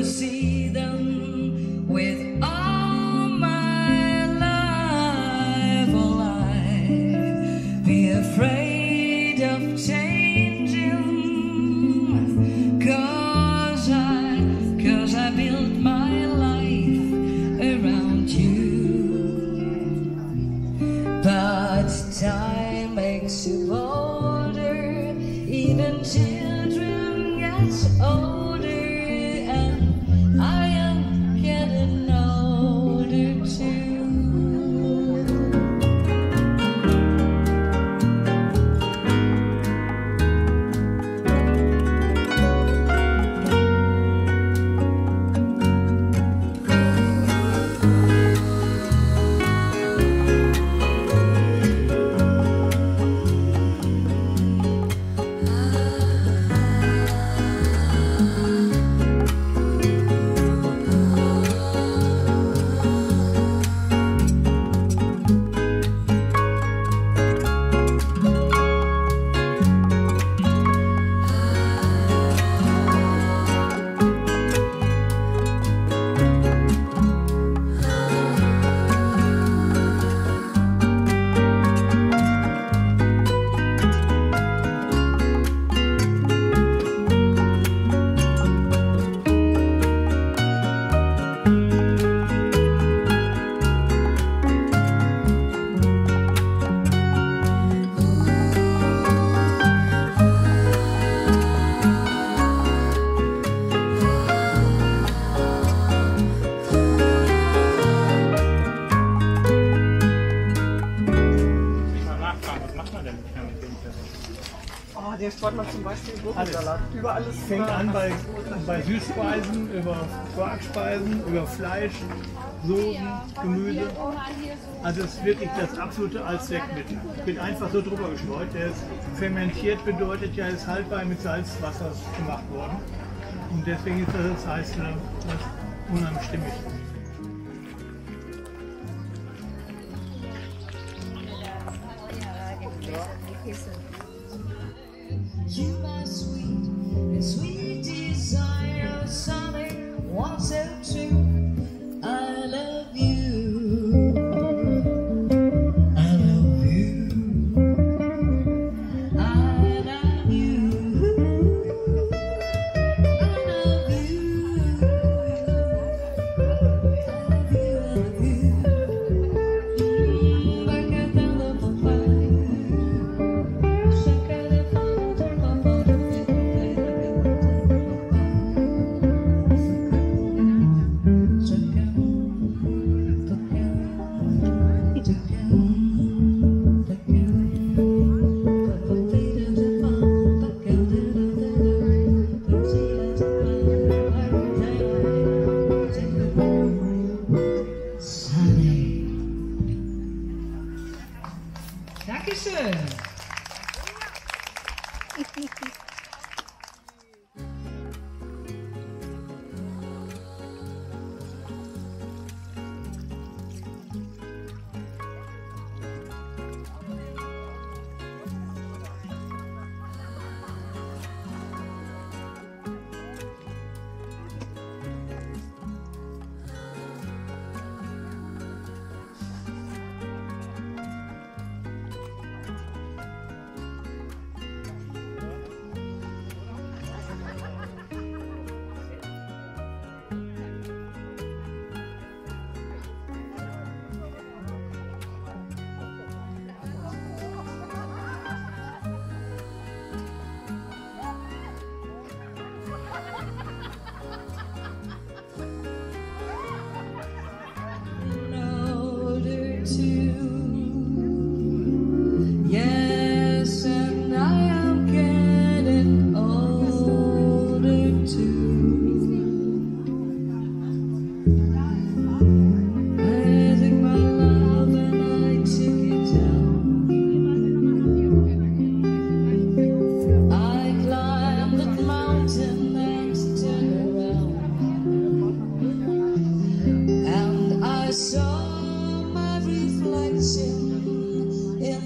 see them Streut man zum Beispiel Gurkensalat. Überall ist Fängt äh, an bei, bei Süßspeisen, über Quarkspeisen, über Fleisch, Soßen, Gemüse. Also es ist wirklich das absolute Allzweckmittel. Wird einfach so drüber gestreut. Der ist fermentiert, bedeutet ja, ist haltbar mit Salzwasser gemacht worden. Und deswegen ist das, das heißt, das unheimlich stimmig. You into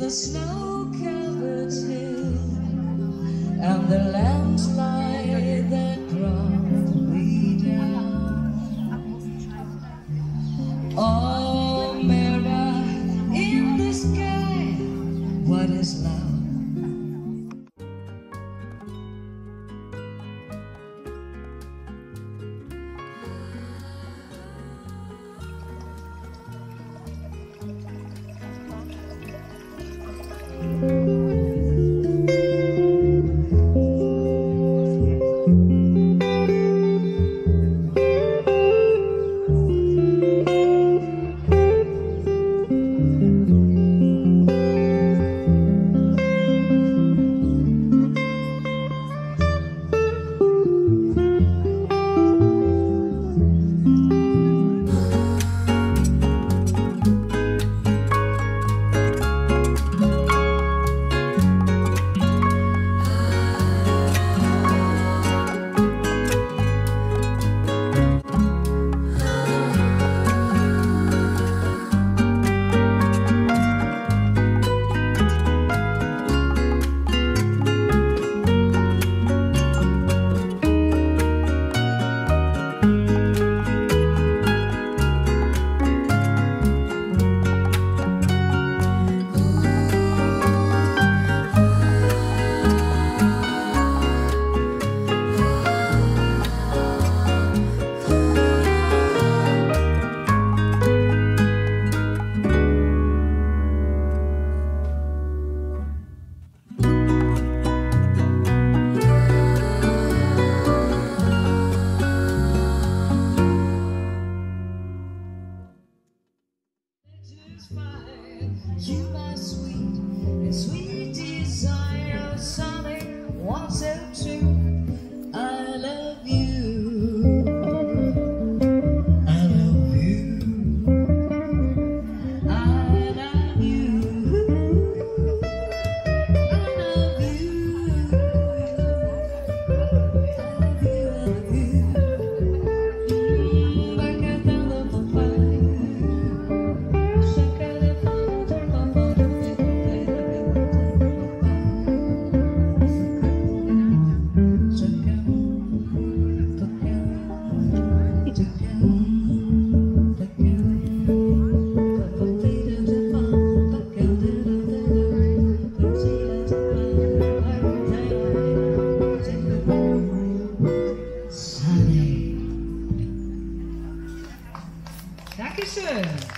the snow-covered hill and the landslide Amen.